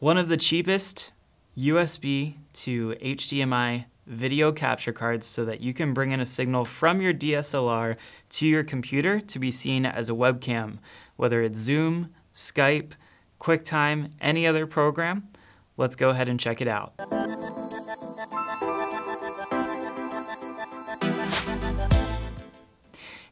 One of the cheapest USB to HDMI video capture cards so that you can bring in a signal from your DSLR to your computer to be seen as a webcam, whether it's Zoom, Skype, QuickTime, any other program. Let's go ahead and check it out.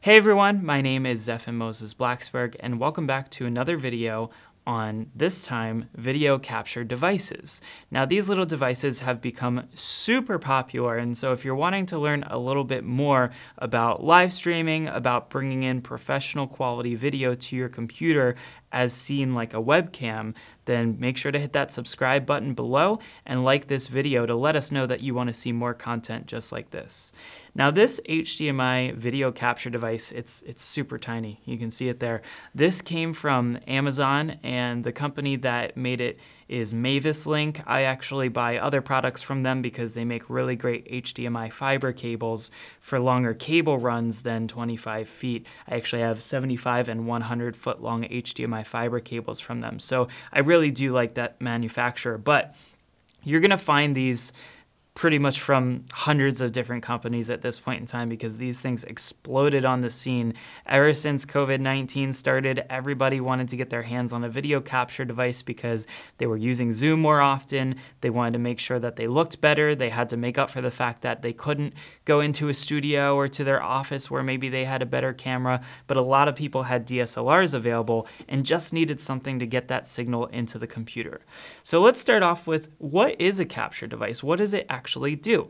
Hey everyone, my name is Zephan Moses Blacksburg and welcome back to another video on this time video capture devices. Now these little devices have become super popular and so if you're wanting to learn a little bit more about live streaming, about bringing in professional quality video to your computer as seen like a webcam, then make sure to hit that subscribe button below and like this video to let us know that you want to see more content just like this. Now this HDMI video capture device, it's, it's super tiny. You can see it there. This came from Amazon and the company that made it is Mavis Link. I actually buy other products from them because they make really great HDMI fiber cables for longer cable runs than 25 feet. I actually have 75 and 100 foot long HDMI fiber cables from them. So I really do like that manufacturer, but you're gonna find these pretty much from hundreds of different companies at this point in time because these things exploded on the scene. Ever since COVID 19 started, everybody wanted to get their hands on a video capture device because they were using Zoom more often. They wanted to make sure that they looked better. They had to make up for the fact that they couldn't go into a studio or to their office where maybe they had a better camera, but a lot of people had DSLRs available and just needed something to get that signal into the computer. So let's start off with what is a capture device? What does it actually actually do.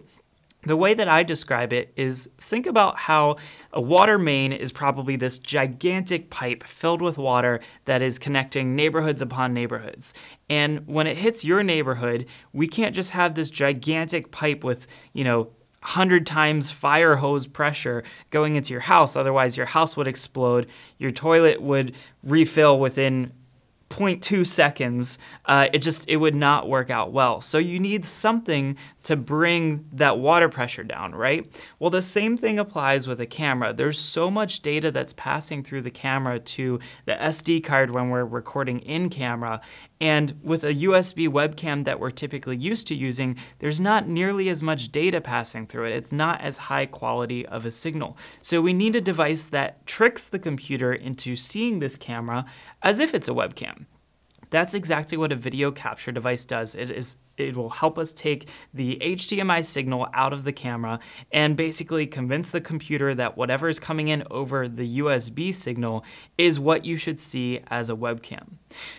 The way that I describe it is think about how a water main is probably this gigantic pipe filled with water that is connecting neighborhoods upon neighborhoods. And when it hits your neighborhood, we can't just have this gigantic pipe with, you know, 100 times fire hose pressure going into your house. Otherwise, your house would explode. Your toilet would refill within 0.2 seconds, uh, it just it would not work out well. So you need something to bring that water pressure down, right? Well, the same thing applies with a camera. There's so much data that's passing through the camera to the SD card when we're recording in camera. And with a USB webcam that we're typically used to using, there's not nearly as much data passing through it. It's not as high quality of a signal. So we need a device that tricks the computer into seeing this camera as if it's a webcam. That's exactly what a video capture device does. It is it will help us take the HDMI signal out of the camera and basically convince the computer that whatever is coming in over the USB signal is what you should see as a webcam.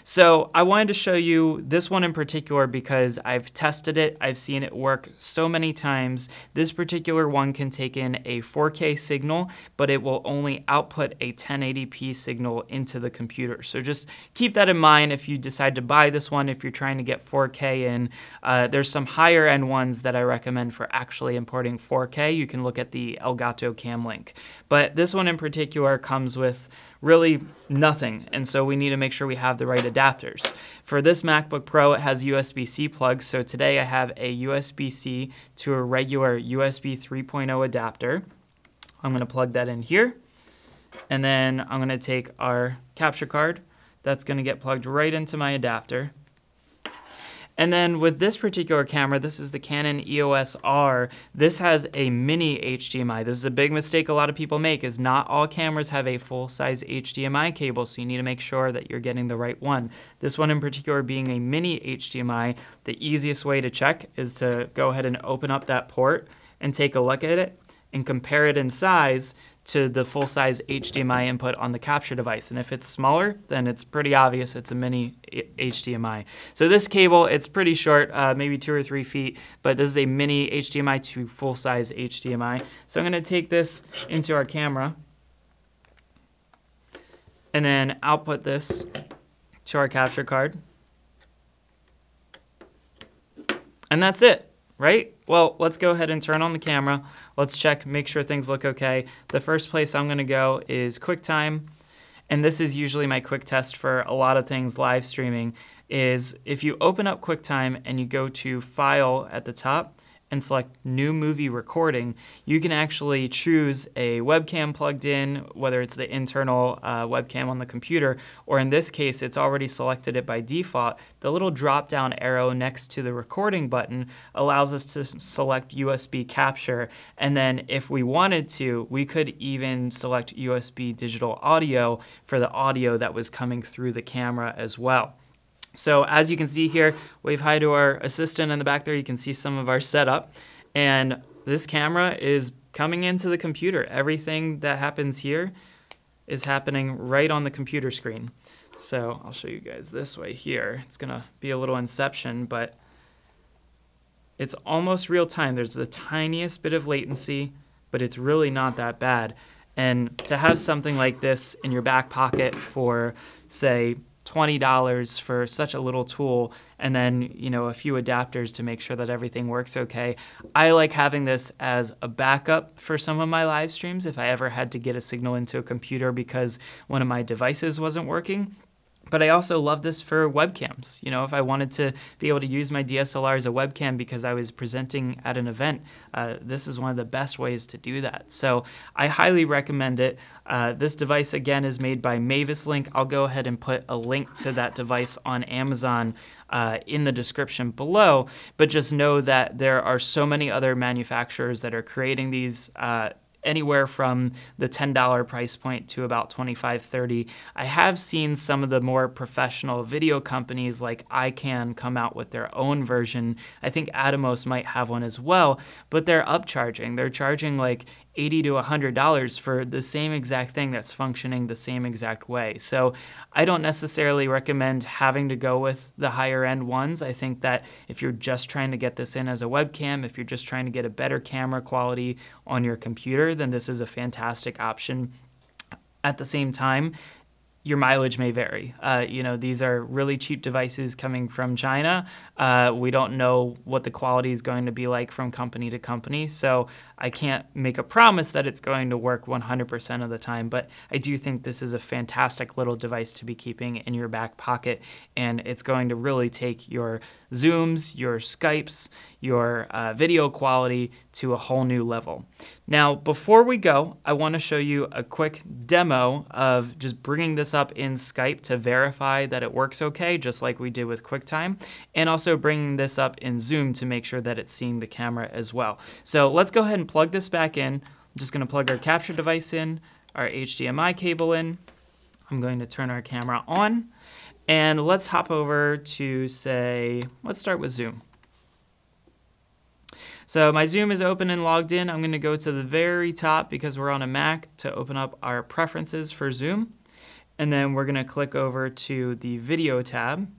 So I wanted to show you this one in particular because I've tested it, I've seen it work so many times. This particular one can take in a 4K signal, but it will only output a 1080p signal into the computer. So just keep that in mind if you decide to buy this one, if you're trying to get 4K in. Uh, there's some higher end ones that I recommend for actually importing 4K. You can look at the Elgato Cam link. But this one in particular comes with really nothing, and so we need to make sure we have the right adapters. For this MacBook Pro, it has USB-C plugs, so today I have a USB-C to a regular USB 3.0 adapter. I'm going to plug that in here, and then I'm going to take our capture card. That's going to get plugged right into my adapter. And then with this particular camera, this is the Canon EOS R. This has a mini HDMI. This is a big mistake a lot of people make is not all cameras have a full-size HDMI cable, so you need to make sure that you're getting the right one. This one in particular being a mini HDMI, the easiest way to check is to go ahead and open up that port and take a look at it and compare it in size to the full-size HDMI input on the capture device. And if it's smaller, then it's pretty obvious it's a mini HDMI. So this cable, it's pretty short, uh, maybe two or three feet, but this is a mini HDMI to full-size HDMI. So I'm gonna take this into our camera and then output this to our capture card. And that's it right? Well, let's go ahead and turn on the camera. Let's check, make sure things look okay. The first place I'm gonna go is QuickTime. And this is usually my quick test for a lot of things live streaming, is if you open up QuickTime and you go to File at the top, and select New Movie Recording, you can actually choose a webcam plugged in, whether it's the internal uh, webcam on the computer, or in this case, it's already selected it by default. The little drop down arrow next to the recording button allows us to select USB capture, and then if we wanted to, we could even select USB digital audio for the audio that was coming through the camera as well. So as you can see here, wave hi to our assistant in the back there. You can see some of our setup. And this camera is coming into the computer. Everything that happens here is happening right on the computer screen. So I'll show you guys this way here. It's gonna be a little inception, but it's almost real time. There's the tiniest bit of latency, but it's really not that bad. And to have something like this in your back pocket for, say, $20 for such a little tool and then you know a few adapters to make sure that everything works okay. I like having this as a backup for some of my live streams if i ever had to get a signal into a computer because one of my devices wasn't working but I also love this for webcams. You know, if I wanted to be able to use my DSLR as a webcam because I was presenting at an event, uh, this is one of the best ways to do that. So I highly recommend it. Uh, this device, again, is made by Mavis Link. I'll go ahead and put a link to that device on Amazon uh, in the description below. But just know that there are so many other manufacturers that are creating these uh, anywhere from the $10 price point to about 25 30 i have seen some of the more professional video companies like icann come out with their own version. I think atomos might have one as well but they're upcharging. They're charging like 80 to 100 dollars for the same exact thing that's functioning the same exact way. So i don't necessarily recommend having to go with the higher end ones. I think that if you're just trying to get this in as a webcam if you're just trying to get a better camera quality on your computer then this is a fantastic option. At the same time, your mileage may vary. Uh, you know, these are really cheap devices coming from China. Uh, we don't know what the quality is going to be like from company to company, so I can't make a promise that it's going to work 100% of the time. But I do think this is a fantastic little device to be keeping in your back pocket, and it's going to really take your Zooms, your Skypes, your uh, video quality to a whole new level. Now, before we go, I want to show you a quick demo of just bringing this up in Skype to verify that it works okay, just like we did with QuickTime, and also bringing this up in Zoom to make sure that it's seeing the camera as well. So let's go ahead and plug this back in. I'm just going to plug our capture device in, our HDMI cable in. I'm going to turn our camera on, and let's hop over to say, let's start with Zoom. So my Zoom is open and logged in. I'm going to go to the very top because we're on a Mac to open up our preferences for Zoom. And then we're going to click over to the video tab.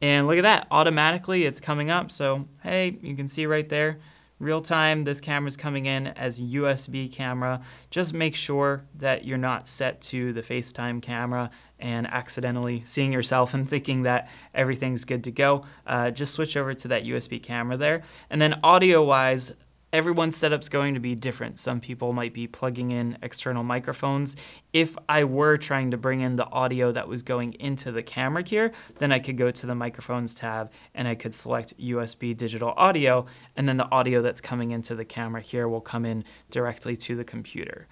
And look at that, automatically it's coming up. So hey, you can see right there, real time, this camera's coming in as USB camera. Just make sure that you're not set to the FaceTime camera and accidentally seeing yourself and thinking that everything's good to go. Uh, just switch over to that USB camera there. And then audio wise, everyone's setup's going to be different. Some people might be plugging in external microphones. If I were trying to bring in the audio that was going into the camera here, then I could go to the microphones tab and I could select USB digital audio, and then the audio that's coming into the camera here will come in directly to the computer.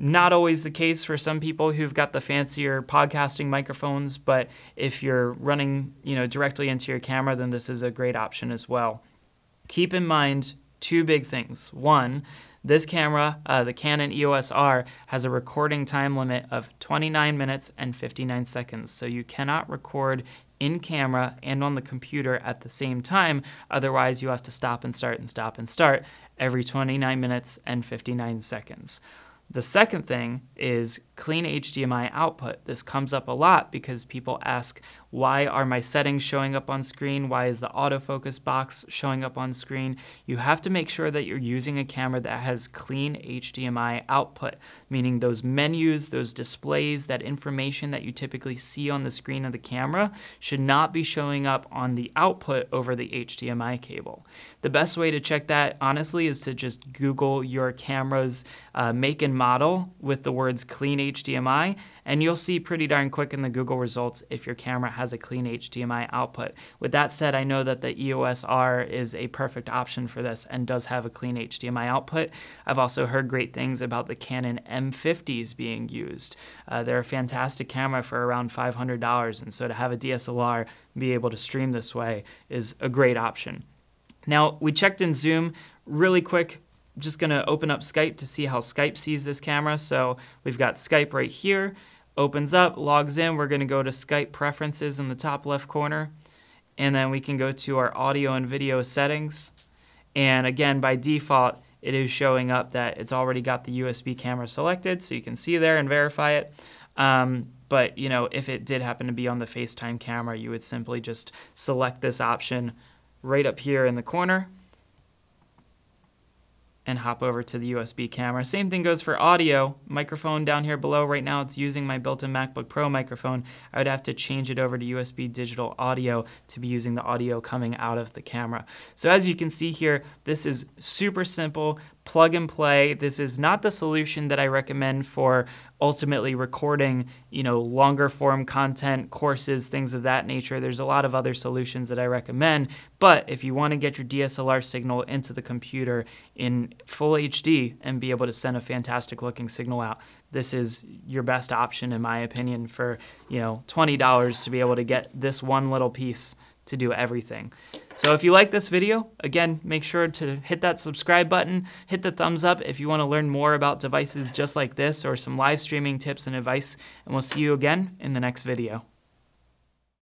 Not always the case for some people who've got the fancier podcasting microphones, but if you're running, you know, directly into your camera, then this is a great option as well. Keep in mind two big things. One, this camera, uh, the Canon EOS R, has a recording time limit of 29 minutes and 59 seconds. So you cannot record in camera and on the computer at the same time. Otherwise, you have to stop and start and stop and start every 29 minutes and 59 seconds. The second thing is clean HDMI output. This comes up a lot because people ask, why are my settings showing up on screen? Why is the autofocus box showing up on screen? You have to make sure that you're using a camera that has clean HDMI output, meaning those menus, those displays, that information that you typically see on the screen of the camera should not be showing up on the output over the HDMI cable. The best way to check that, honestly, is to just Google your camera's uh, make and model with the words clean HDMI, and you'll see pretty darn quick in the Google results if your camera has a clean HDMI output. With that said, I know that the EOS R is a perfect option for this and does have a clean HDMI output. I've also heard great things about the Canon M50s being used. Uh, they're a fantastic camera for around $500, and so to have a DSLR be able to stream this way is a great option. Now, we checked in Zoom really quick. Just going to open up Skype to see how Skype sees this camera. So we've got Skype right here. Opens up, logs in. We're going to go to Skype preferences in the top left corner. And then we can go to our audio and video settings. And again, by default, it is showing up that it's already got the USB camera selected. So you can see there and verify it. Um, but you know, if it did happen to be on the FaceTime camera, you would simply just select this option right up here in the corner and hop over to the USB camera. Same thing goes for audio. Microphone down here below. Right now it's using my built-in MacBook Pro microphone. I would have to change it over to USB digital audio to be using the audio coming out of the camera. So as you can see here, this is super simple, plug and play. This is not the solution that I recommend for ultimately recording, you know, longer form content, courses, things of that nature. There's a lot of other solutions that I recommend, but if you want to get your DSLR signal into the computer in full HD and be able to send a fantastic looking signal out, this is your best option in my opinion for, you know, $20 to be able to get this one little piece to do everything. So if you like this video, again, make sure to hit that subscribe button, hit the thumbs up if you want to learn more about devices just like this or some live streaming tips and advice, and we'll see you again in the next video.